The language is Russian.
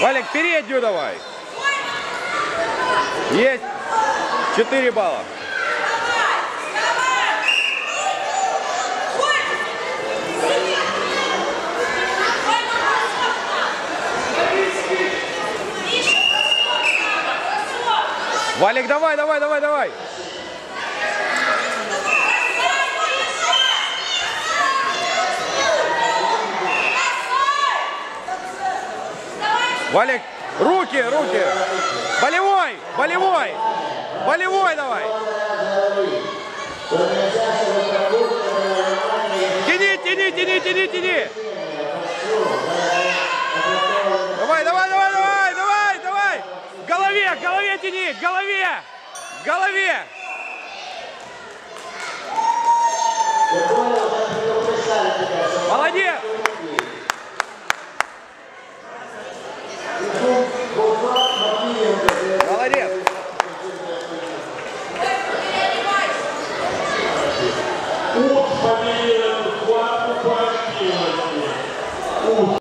Валик, переднюю давай. Есть. 4 балла. Валик, давай, давай, давай, давай. Валик, руки, руки. Болевой, болевой. Болевой давай. Тяни, тяни, тяни, тяни, тяни. Давай, давай, давай, давай, давай, давай. В голове, в голове тяни, в голове. В голове.